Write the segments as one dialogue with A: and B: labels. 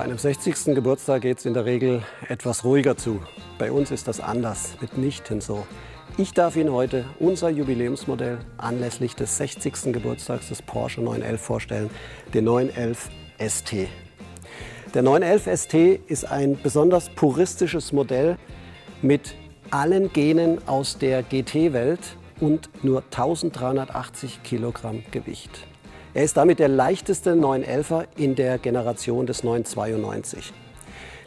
A: Bei einem 60. Geburtstag geht es in der Regel etwas ruhiger zu. Bei uns ist das anders, mitnichten so. Ich darf Ihnen heute unser Jubiläumsmodell anlässlich des 60. Geburtstags des Porsche 911 vorstellen, den 911 ST. Der 911 ST ist ein besonders puristisches Modell mit allen Genen aus der GT-Welt und nur 1380 Kilogramm Gewicht. Er ist damit der leichteste 911er in der Generation des 992.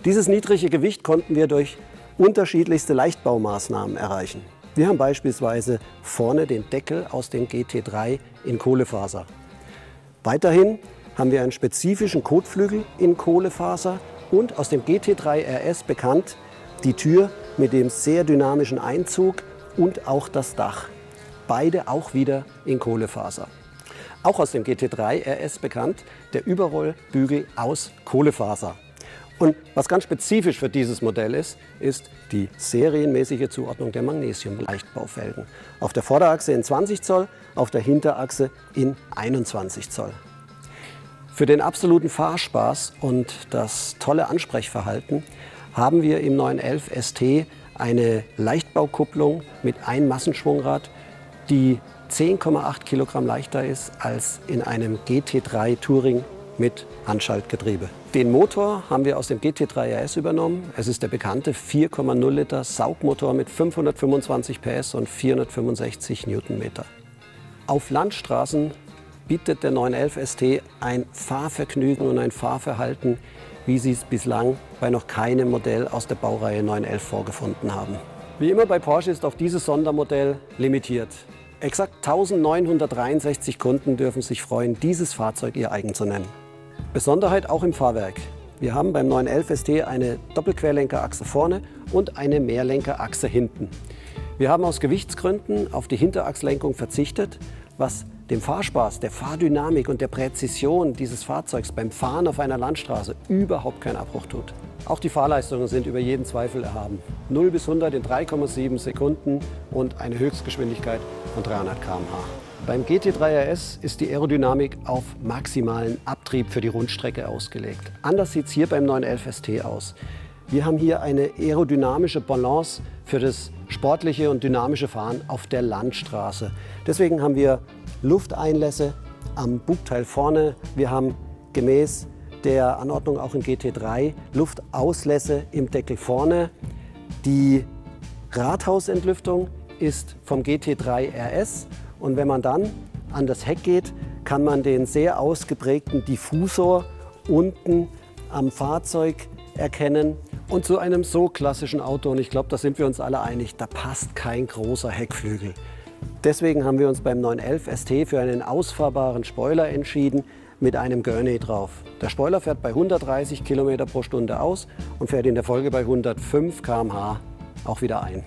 A: Dieses niedrige Gewicht konnten wir durch unterschiedlichste Leichtbaumaßnahmen erreichen. Wir haben beispielsweise vorne den Deckel aus dem GT3 in Kohlefaser. Weiterhin haben wir einen spezifischen Kotflügel in Kohlefaser und aus dem GT3 RS bekannt die Tür mit dem sehr dynamischen Einzug und auch das Dach. Beide auch wieder in Kohlefaser. Auch aus dem GT3 RS bekannt, der Überrollbügel aus Kohlefaser. Und was ganz spezifisch für dieses Modell ist, ist die serienmäßige Zuordnung der Magnesium-Leichtbaufelgen. Auf der Vorderachse in 20 Zoll, auf der Hinterachse in 21 Zoll. Für den absoluten Fahrspaß und das tolle Ansprechverhalten haben wir im 911 ST eine Leichtbaukupplung mit einem Massenschwungrad, die 10,8 Kilogramm leichter ist als in einem GT3 Touring mit Handschaltgetriebe. Den Motor haben wir aus dem GT3 RS übernommen. Es ist der bekannte 4,0 Liter Saugmotor mit 525 PS und 465 Newtonmeter. Auf Landstraßen bietet der 911 ST ein Fahrvergnügen und ein Fahrverhalten, wie Sie es bislang bei noch keinem Modell aus der Baureihe 911 vorgefunden haben. Wie immer bei Porsche ist auch dieses Sondermodell limitiert. Exakt 1963 Kunden dürfen sich freuen, dieses Fahrzeug ihr eigen zu nennen. Besonderheit auch im Fahrwerk. Wir haben beim 911 ST eine Doppelquerlenkerachse vorne und eine Mehrlenkerachse hinten. Wir haben aus Gewichtsgründen auf die Hinterachslenkung verzichtet, was dem Fahrspaß, der Fahrdynamik und der Präzision dieses Fahrzeugs beim Fahren auf einer Landstraße überhaupt keinen Abbruch tut. Auch die Fahrleistungen sind über jeden Zweifel erhaben. 0 bis 100 in 3,7 Sekunden und eine Höchstgeschwindigkeit von 300 km/h. Beim GT3 RS ist die Aerodynamik auf maximalen Abtrieb für die Rundstrecke ausgelegt. Anders sieht es hier beim 911 ST aus. Wir haben hier eine aerodynamische Balance für das sportliche und dynamische Fahren auf der Landstraße. Deswegen haben wir Lufteinlässe am Bugteil vorne. Wir haben gemäß der Anordnung auch im GT3 Luftauslässe im Deckel vorne. Die Rathausentlüftung ist vom GT3 RS und wenn man dann an das Heck geht, kann man den sehr ausgeprägten Diffusor unten am Fahrzeug erkennen. Und zu einem so klassischen Auto, und ich glaube, da sind wir uns alle einig, da passt kein großer Heckflügel. Deswegen haben wir uns beim 911 ST für einen ausfahrbaren Spoiler entschieden mit einem Gurney drauf. Der Spoiler fährt bei 130 km pro Stunde aus und fährt in der Folge bei 105 km/h auch wieder ein.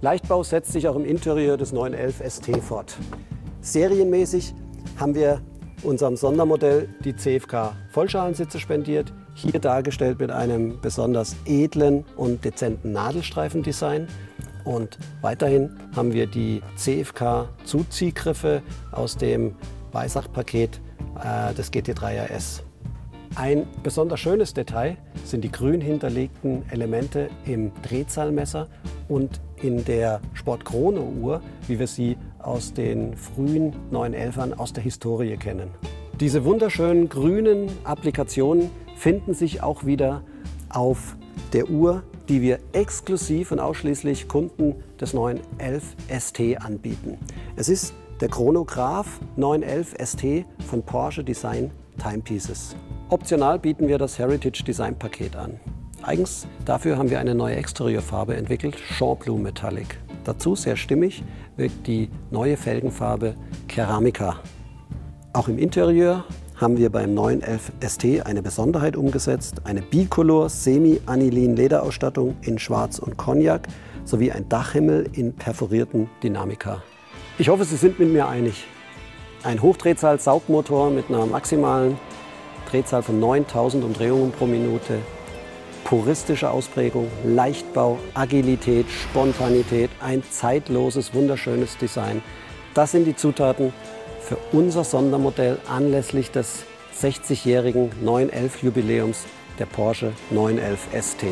A: Leichtbau setzt sich auch im Interieur des 911 ST fort. Serienmäßig haben wir unserem Sondermodell die CFK Vollschalensitze spendiert, hier dargestellt mit einem besonders edlen und dezenten Nadelstreifendesign. Und weiterhin haben wir die CFK Zuziehgriffe aus dem Weissach-Paket äh, des GT3 RS. Ein besonders schönes Detail sind die grün hinterlegten Elemente im Drehzahlmesser und in der Sport Chrono Uhr, wie wir sie aus den frühen 911ern aus der Historie kennen. Diese wunderschönen grünen Applikationen finden sich auch wieder auf der Uhr, die wir exklusiv und ausschließlich Kunden des 911 ST anbieten. Es ist der Chronograph 911 ST von Porsche Design Timepieces. Optional bieten wir das Heritage Design Paket an. Eigens dafür haben wir eine neue Exterieurfarbe entwickelt, Champ Metallic. Dazu sehr stimmig wirkt die neue Felgenfarbe Keramica. Auch im Interieur haben wir beim 911 ST eine Besonderheit umgesetzt, eine Bicolor Semi-Anilin Lederausstattung in Schwarz und Cognac sowie ein Dachhimmel in perforierten Dynamica. Ich hoffe, Sie sind mit mir einig. Ein Hochdrehzahl-Saugmotor mit einer maximalen Drehzahl von 9000 Umdrehungen pro Minute, puristische Ausprägung, Leichtbau, Agilität, Spontanität, ein zeitloses, wunderschönes Design. Das sind die Zutaten für unser Sondermodell anlässlich des 60-jährigen 911 Jubiläums der Porsche 911 ST.